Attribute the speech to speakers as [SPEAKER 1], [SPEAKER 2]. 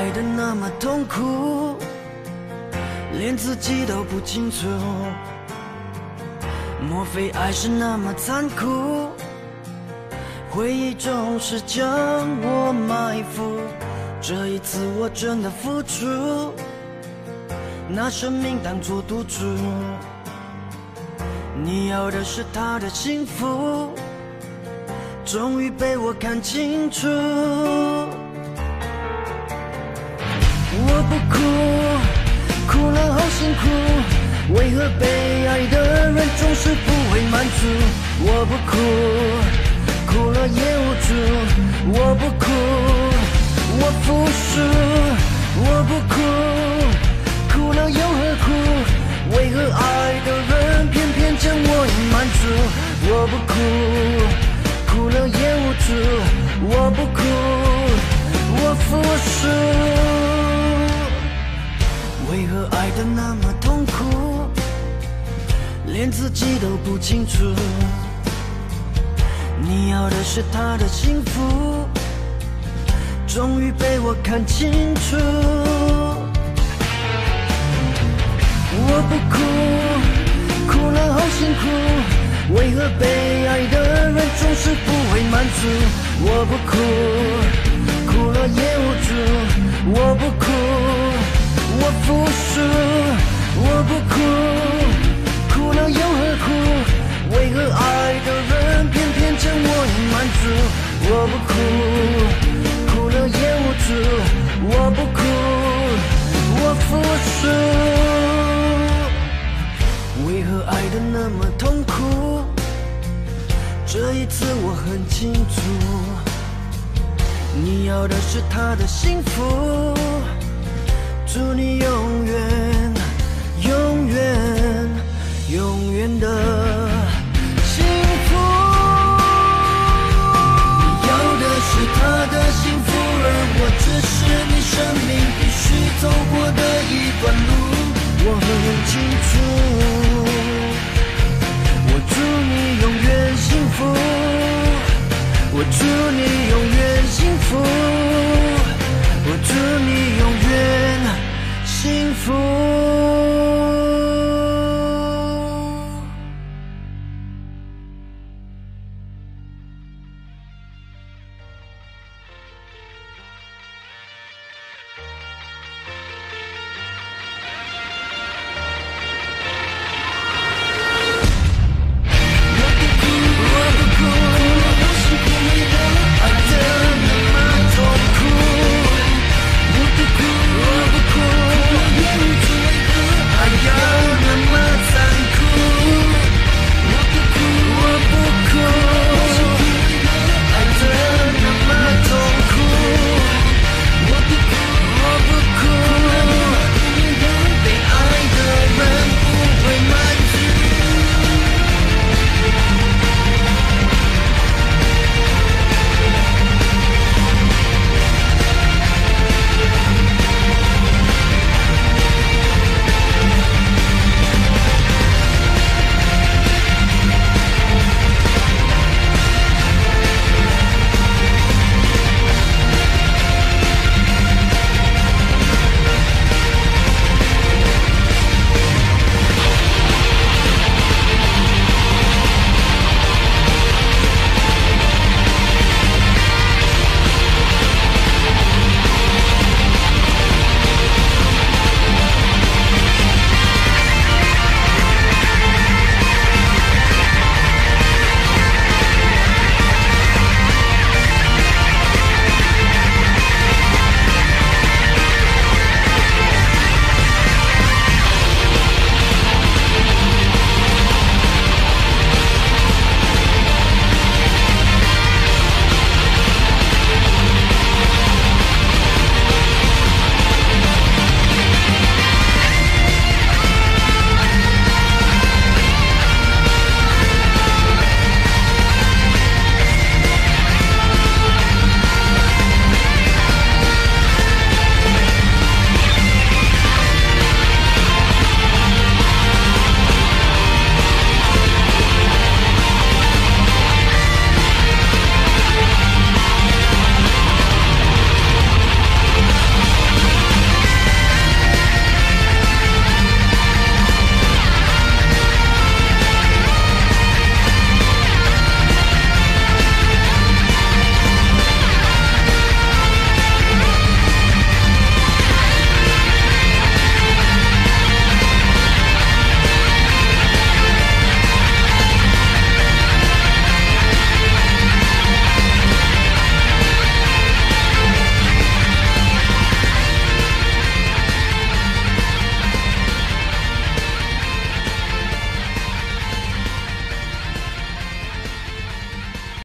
[SPEAKER 1] 爱的那么痛苦，连自己都不清楚？莫非爱是那么残酷？回忆总是将我埋伏，这一次我真的付出，拿生命当作赌注。你要的是他的幸福，终于被我看清楚。我不哭，哭了好辛苦，为何被爱的人总是不会满足？我不哭，哭了也无助。我不哭，我服输。我不哭，哭了又何苦？为何爱的人偏偏将我隐瞒住？我不哭，哭了也无助。我不哭，都不清楚？你要的是他的幸福，终于被我看清楚。我不哭，哭了好辛苦，为何被爱的人总是不会满足？我不哭，哭了也无助。我不哭。我服输，我说。为何爱的那么痛苦？这一次我很清楚，你要的是他的幸福。祝你永远、永远、永远的